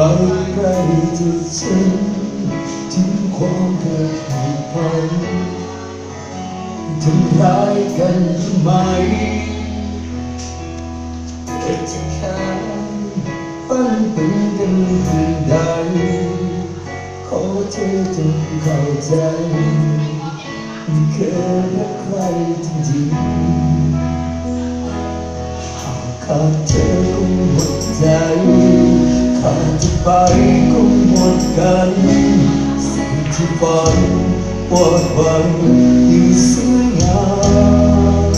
ไปใกล้จะฉันถึงความเกิดผูกพันทำร้ายกันทำไมเกิดจะขาดปั้นปืนกันคืนใดขอเธอจงเข้าใจไม่เคยรักใครจริงๆหากขาดเธอคง ไปคงหมดกันสิ่งที่ฝันวาดหวังยิ่งสวยงาม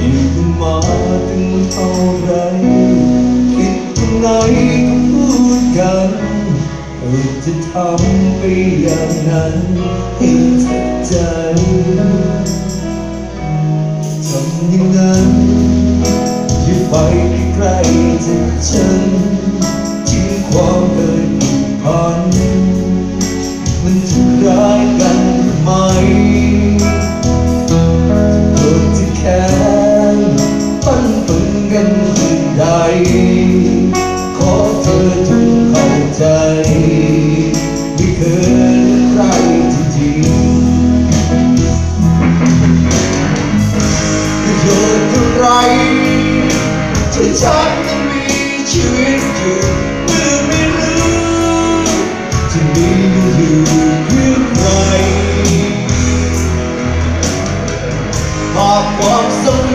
ยิ่งขึ้นมาถึงเท่าไรคิดยังไงก็พูดกันเออจะทำไปอย่างนั้นให้เจ็บใจทำอย่างนั้นอย่าไปใกล้จากฉัน มันทำร้ายกันทำไมโกรธจะแค้นปั้นปืนกันคืนใด ขอเธอจงเข้าใจ ไม่เคยใครจริงประโยชน์อะไรที่ฉัน possam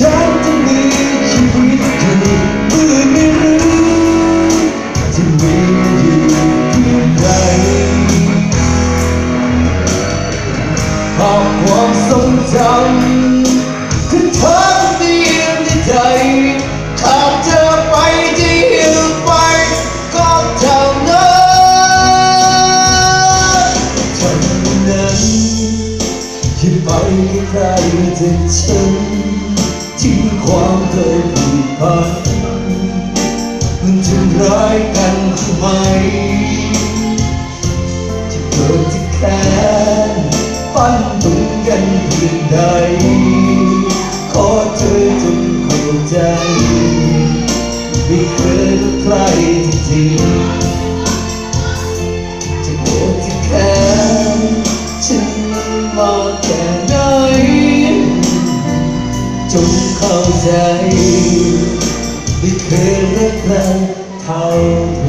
ฉันจะมีชีวิตอยู่เมื่อไม่รู้จะมีอยู่เพื่อใครภาพความทรงจำคือเธอคนเดียวในใจขาดเธอไปที่อยู่ไปก็เท่านั้นเท่านั้นที่ไปใกล้จากฉัน ทิ้งความเคยผูกพันมันทำร้ายกันทำไมจะเกิดจะแค้นปั้นปืนกันเพียงใด ขอเธอจงเข้าใจ ไม่เคยรักใครจริงจะโกรธจะแค้นฉันมาแค่ไหนจง dài biết hết nét vang thao